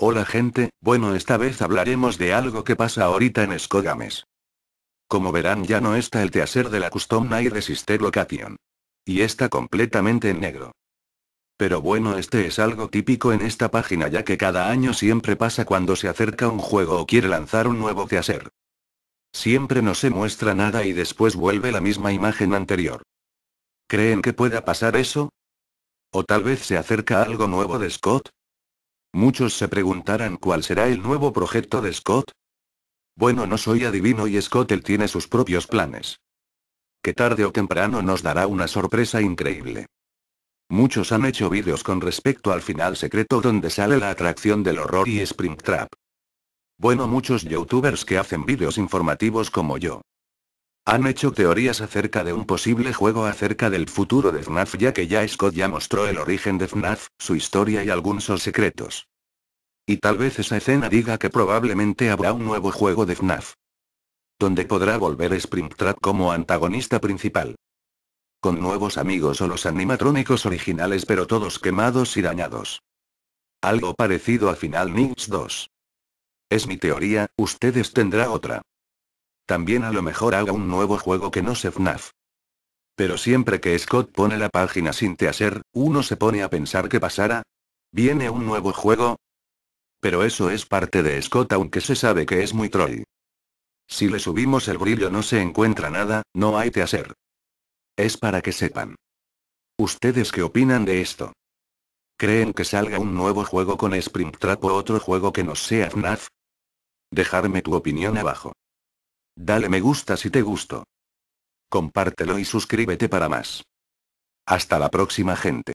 Hola gente, bueno esta vez hablaremos de algo que pasa ahorita en Skogames. Como verán ya no está el teaser de la Custom Night de Sister Location. Y está completamente en negro. Pero bueno este es algo típico en esta página ya que cada año siempre pasa cuando se acerca un juego o quiere lanzar un nuevo teaser. Siempre no se muestra nada y después vuelve la misma imagen anterior. ¿Creen que pueda pasar eso? ¿O tal vez se acerca algo nuevo de Scott? Muchos se preguntarán cuál será el nuevo proyecto de Scott. Bueno, no soy adivino y Scott él tiene sus propios planes. Que tarde o temprano nos dará una sorpresa increíble. Muchos han hecho vídeos con respecto al final secreto donde sale la atracción del horror y Springtrap. Bueno, muchos youtubers que hacen vídeos informativos como yo. Han hecho teorías acerca de un posible juego acerca del futuro de FNAF ya que ya Scott ya mostró el origen de FNAF, su historia y algunos secretos. Y tal vez esa escena diga que probablemente habrá un nuevo juego de FNAF. Donde podrá volver Springtrap como antagonista principal. Con nuevos amigos o los animatrónicos originales pero todos quemados y dañados. Algo parecido a Final Nix 2. Es mi teoría, ustedes tendrá otra. También a lo mejor haga un nuevo juego que no se FNAF. Pero siempre que Scott pone la página sin teaser, uno se pone a pensar qué pasará. ¿Viene un nuevo juego? Pero eso es parte de Scott aunque se sabe que es muy troll. Si le subimos el brillo no se encuentra nada, no hay teaser. Es para que sepan. ¿Ustedes qué opinan de esto? ¿Creen que salga un nuevo juego con Springtrap o otro juego que no sea FNAF? Dejarme tu opinión abajo. Dale me gusta si te gustó. Compártelo y suscríbete para más. Hasta la próxima gente.